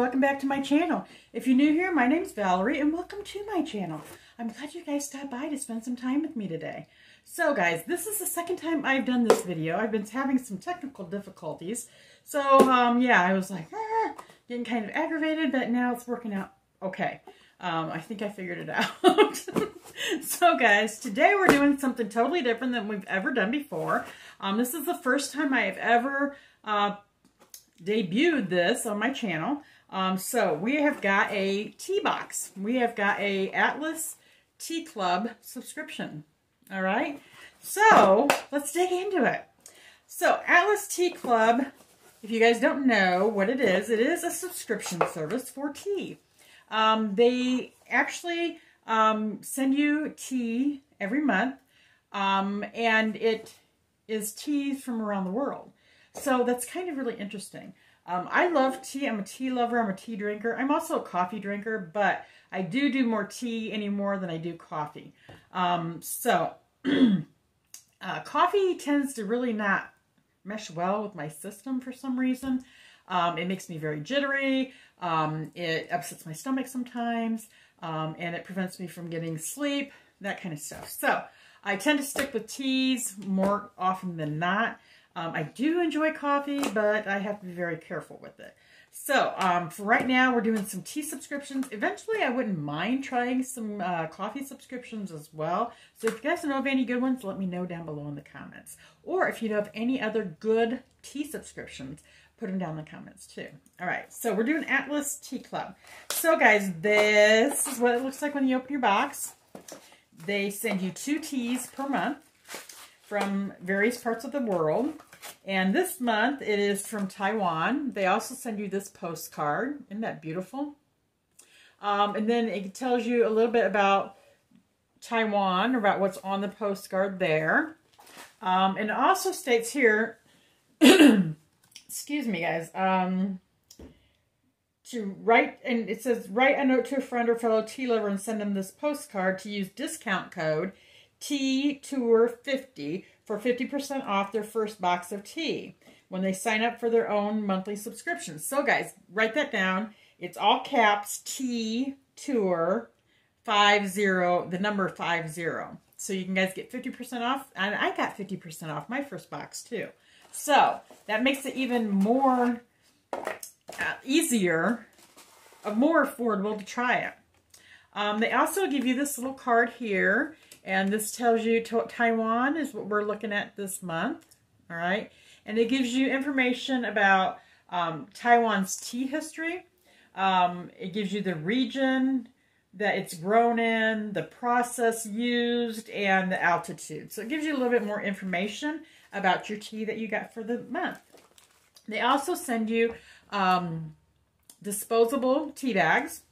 welcome back to my channel. If you're new here, my name's Valerie and welcome to my channel. I'm glad you guys stopped by to spend some time with me today. So guys, this is the second time I've done this video. I've been having some technical difficulties. So um, yeah, I was like, ah, getting kind of aggravated, but now it's working out okay. Um, I think I figured it out. so guys, today we're doing something totally different than we've ever done before. Um, this is the first time I have ever uh, debuted this on my channel. Um, so we have got a tea box. We have got a Atlas Tea Club subscription. All right. So let's dig into it. So Atlas Tea Club, if you guys don't know what it is, it is a subscription service for tea. Um, they actually um, send you tea every month, um, and it is teas from around the world. So that's kind of really interesting. Um, I love tea. I'm a tea lover. I'm a tea drinker. I'm also a coffee drinker, but I do do more tea anymore than I do coffee. Um, so uh, coffee tends to really not mesh well with my system for some reason. Um, it makes me very jittery. Um, it upsets my stomach sometimes, um, and it prevents me from getting sleep, that kind of stuff. So I tend to stick with teas more often than not. Um, I do enjoy coffee, but I have to be very careful with it. So um, for right now, we're doing some tea subscriptions. Eventually, I wouldn't mind trying some uh, coffee subscriptions as well. So if you guys know of any good ones, let me know down below in the comments. Or if you know of any other good tea subscriptions, put them down in the comments too. All right, so we're doing Atlas Tea Club. So guys, this is what it looks like when you open your box. They send you two teas per month from various parts of the world. And this month it is from Taiwan. They also send you this postcard. Isn't that beautiful? Um, and then it tells you a little bit about Taiwan, about what's on the postcard there. Um, and it also states here, excuse me guys, um, to write, and it says, write a note to a friend or fellow tea lover and send them this postcard to use discount code Tea Tour 50 for 50% off their first box of tea when they sign up for their own monthly subscription. So guys, write that down. It's all caps Tea Tour 50, the number 50. So you can guys get 50% off. And I got 50% off my first box too. So that makes it even more uh, easier, uh, more affordable to try it. Um, they also give you this little card here. And this tells you Taiwan is what we're looking at this month. All right. And it gives you information about um, Taiwan's tea history. Um, it gives you the region that it's grown in, the process used, and the altitude. So it gives you a little bit more information about your tea that you got for the month. They also send you um, disposable tea bags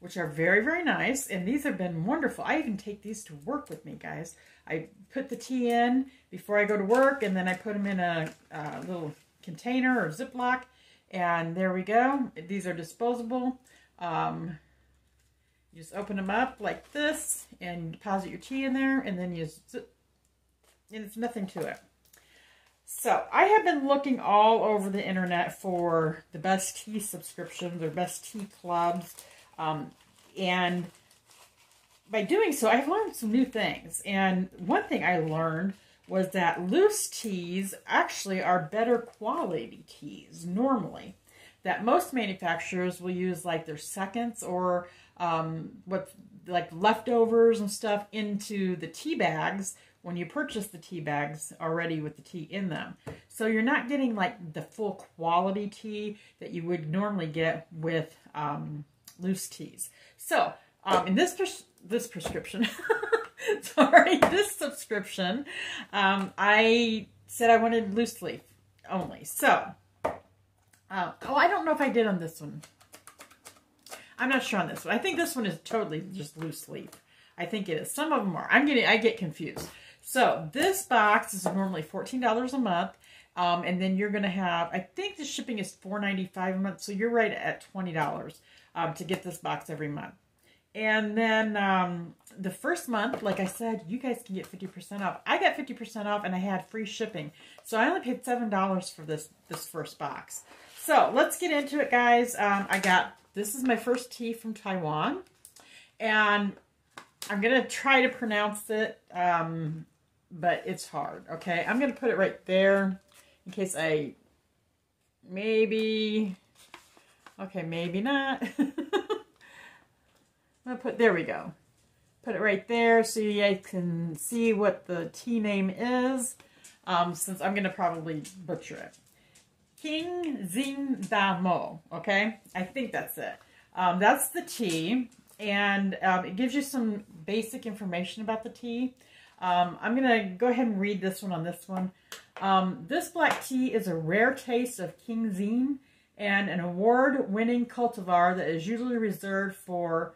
which are very, very nice. And these have been wonderful. I even take these to work with me, guys. I put the tea in before I go to work, and then I put them in a, a little container or Ziploc. And there we go. These are disposable. Um, you just open them up like this and deposit your tea in there, and then you zip, and it's nothing to it. So I have been looking all over the internet for the best tea subscriptions or best tea clubs. Um, and by doing so, I've learned some new things. And one thing I learned was that loose teas actually are better quality teas normally. That most manufacturers will use like their seconds or um, what like leftovers and stuff into the tea bags when you purchase the tea bags already with the tea in them. So you're not getting like the full quality tea that you would normally get with um, loose teas. So, um, in this pres this prescription, sorry, this subscription, um, I said I wanted loose leaf only. So, uh, oh, I don't know if I did on this one. I'm not sure on this one. I think this one is totally just loose leaf. I think it is. Some of them are. I'm getting, I get confused. So this box is normally $14 a month. Um, and then you're going to have, I think the shipping is $4.95 a month. So you're right at $20 um, to get this box every month. And then um, the first month, like I said, you guys can get 50% off. I got 50% off and I had free shipping. So I only paid $7 for this, this first box. So let's get into it, guys. Um, I got, this is my first tea from Taiwan. And I'm going to try to pronounce it, um, but it's hard, okay? I'm going to put it right there in case I maybe, okay, maybe not. I'm to put, there we go. Put it right there so you guys can see what the tea name is, um, since I'm to probably butcher it. King Zin Da Mo, okay? I think that's it. Um, that's the tea, and um, it gives you some basic information about the tea. Um, I'm going to go ahead and read this one on this one. Um, this black tea is a rare taste of King Zin and an award-winning cultivar that is usually reserved for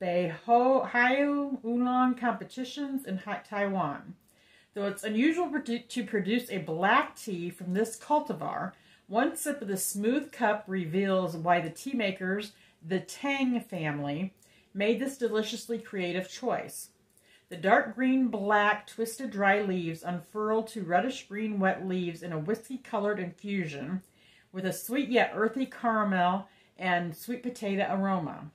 Baijiu Oolong competitions in Taiwan. Though it's unusual to produce a black tea from this cultivar, one sip of the smooth cup reveals why the tea makers, the Tang family, made this deliciously creative choice. The dark green black twisted dry leaves unfurl to reddish green wet leaves in a whiskey colored infusion with a sweet yet earthy caramel and sweet potato aroma.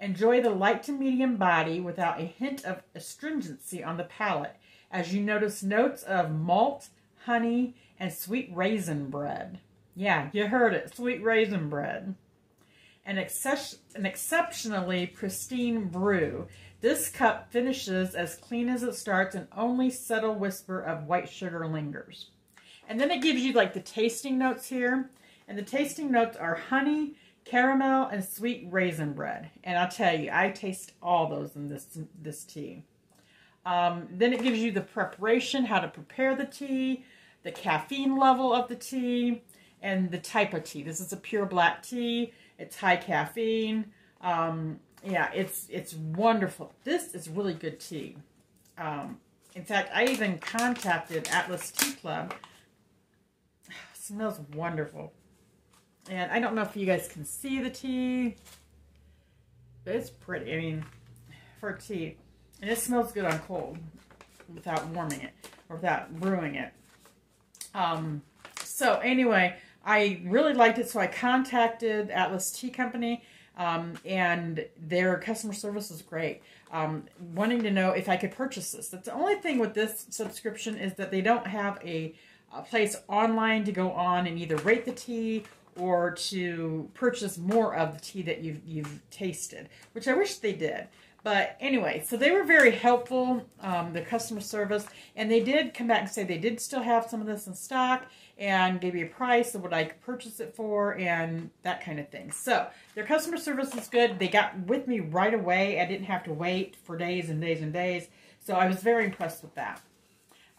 Enjoy the light to medium body without a hint of astringency on the palate as you notice notes of malt, honey, and sweet raisin bread. Yeah, you heard it, sweet raisin bread. An, excess, an exceptionally pristine brew. This cup finishes as clean as it starts and only subtle whisper of white sugar lingers. And then it gives you like the tasting notes here. And the tasting notes are honey, caramel, and sweet raisin bread. And I'll tell you, I taste all those in this, this tea. Um, then it gives you the preparation, how to prepare the tea, the caffeine level of the tea, and the type of tea. This is a pure black tea. It's high caffeine. Um, yeah, it's it's wonderful. This is really good tea. Um, in fact, I even contacted Atlas Tea Club. Smells wonderful. And I don't know if you guys can see the tea. It's pretty. I mean, for tea. And it smells good on cold without warming it or without brewing it. Um, so anyway, I really liked it, so I contacted Atlas Tea Company, um, and their customer service is great. Um, wanting to know if I could purchase this. That's the only thing with this subscription is that they don't have a, a place online to go on and either rate the tea or to purchase more of the tea that you've, you've tasted, which I wish they did. But anyway, so they were very helpful, um, the customer service, and they did come back and say they did still have some of this in stock and gave me a price of what I could purchase it for and that kind of thing. So their customer service is good. They got with me right away. I didn't have to wait for days and days and days. So I was very impressed with that.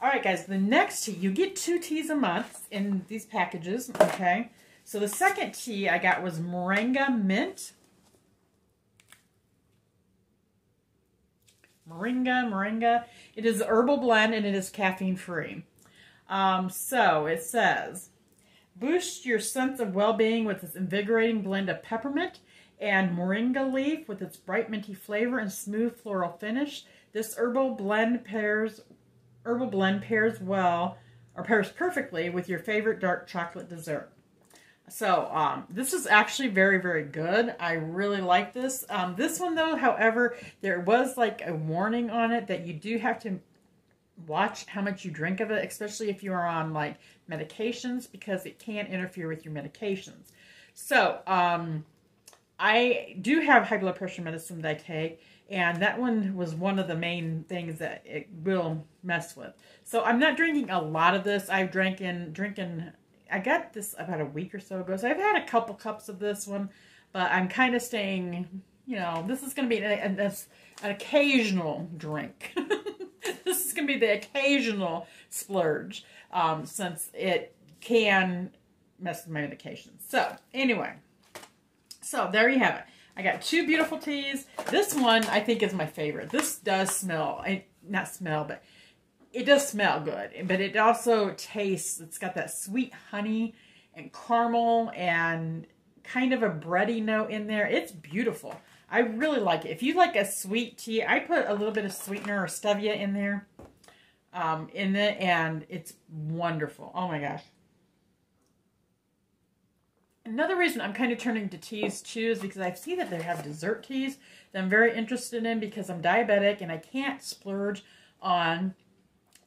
All right, guys, the next tea, you get two teas a month in these packages, okay? So the second tea I got was Moringa Mint. Moringa, Moringa. It is herbal blend and it is caffeine free. Um, so it says, boost your sense of well-being with this invigorating blend of peppermint and moringa leaf with its bright minty flavor and smooth floral finish. This herbal blend pairs herbal blend pairs well or pairs perfectly with your favorite dark chocolate dessert. So um, this is actually very, very good. I really like this. Um, this one though, however, there was like a warning on it that you do have to watch how much you drink of it, especially if you are on like medications because it can interfere with your medications. So um, I do have high blood pressure medicine that I take and that one was one of the main things that it will mess with. So I'm not drinking a lot of this. I've drinking drinking I got this about a week or so ago, so I've had a couple cups of this one, but I'm kind of staying, you know, this is going to be an, an, an occasional drink. this is going to be the occasional splurge, um, since it can mess with my medications. So, anyway, so there you have it. I got two beautiful teas. This one I think is my favorite. This does smell, not smell, but it does smell good, but it also tastes, it's got that sweet honey and caramel and kind of a bready note in there. It's beautiful. I really like it. If you like a sweet tea, I put a little bit of sweetener or stevia in there, um, in it, and it's wonderful. Oh my gosh. Another reason I'm kind of turning to teas too is because I see that they have dessert teas that I'm very interested in because I'm diabetic and I can't splurge on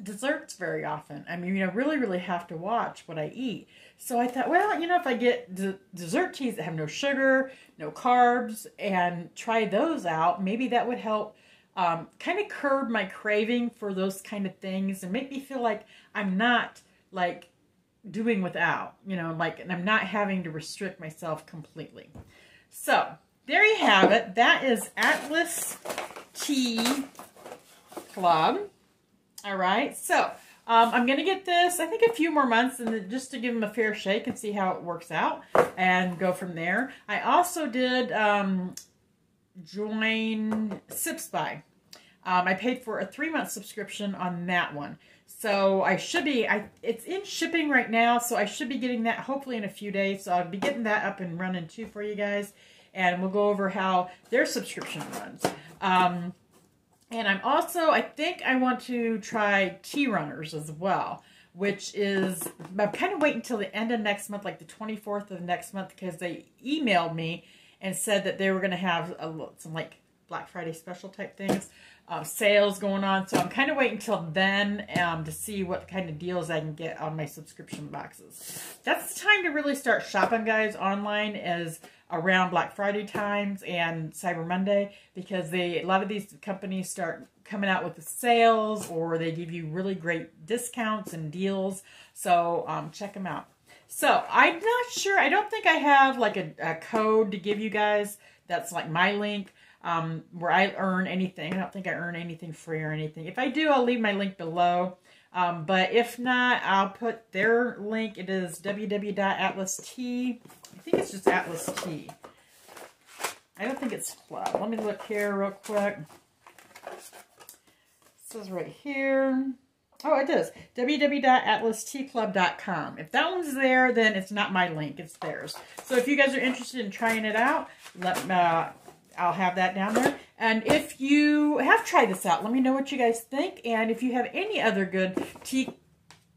desserts very often. I mean, I really, really have to watch what I eat. So I thought, well, you know, if I get dessert teas that have no sugar, no carbs, and try those out, maybe that would help um, kind of curb my craving for those kind of things and make me feel like I'm not like doing without, you know, like, and I'm not having to restrict myself completely. So there you have it. That is Atlas Tea Club. All right. So um, I'm going to get this, I think, a few more months and just to give them a fair shake and see how it works out and go from there. I also did um, join Sips by. Um, I paid for a three-month subscription on that one. So I should be, I it's in shipping right now, so I should be getting that hopefully in a few days. So I'll be getting that up and running too for you guys. And we'll go over how their subscription runs. Um, and I'm also, I think I want to try Tea Runners as well, which is, I'm kind of waiting until the end of next month, like the 24th of next month, because they emailed me and said that they were going to have a, some like Black Friday special type things, uh, sales going on. So I'm kind of waiting until then um, to see what kind of deals I can get on my subscription boxes. That's the time to really start shopping, guys, online is around Black Friday times and Cyber Monday because they a lot of these companies start coming out with the sales or they give you really great discounts and deals. So um, check them out. So I'm not sure. I don't think I have like a, a code to give you guys. That's like my link um, where I earn anything. I don't think I earn anything free or anything. If I do, I'll leave my link below. Um, but if not, I'll put their link. It is www.atlas.t. I think it's just Atlas Tea. I don't think it's club. Let me look here real quick. It says right here. Oh, it does. www.atlastclub.com. If that one's there, then it's not my link. It's theirs. So if you guys are interested in trying it out, let uh, I'll have that down there. And if you have tried this out, let me know what you guys think. And if you have any other good tea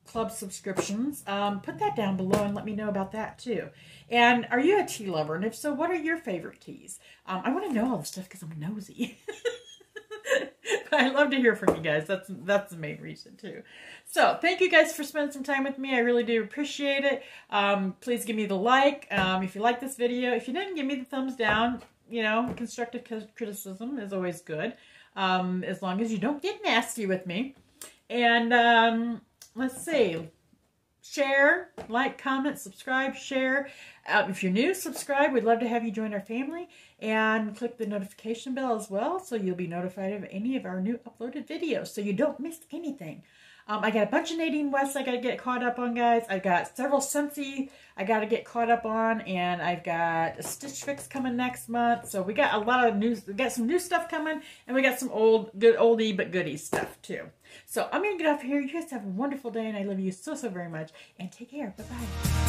club subscriptions, um, put that down below and let me know about that too. And are you a tea lover? And if so, what are your favorite teas? Um, I want to know all this stuff because I'm nosy. I love to hear from you guys. That's that's the main reason too. So thank you guys for spending some time with me. I really do appreciate it. Um, please give me the like um, if you like this video. If you didn't, give me the thumbs down. You know, constructive criticism is always good. Um, as long as you don't get nasty with me. And um, let's see share, like, comment, subscribe, share. Uh, if you're new, subscribe. We'd love to have you join our family. And click the notification bell as well so you'll be notified of any of our new uploaded videos so you don't miss anything. Um, I got a bunch of Nadine West I got to get caught up on, guys. I've got several Scentsy I got to get caught up on, and I've got a Stitch Fix coming next month. So we got a lot of new, we got some new stuff coming, and we got some old, good oldie but goodie stuff too. So I'm going to get off here. You guys have a wonderful day, and I love you so, so very much. And take care. Bye-bye.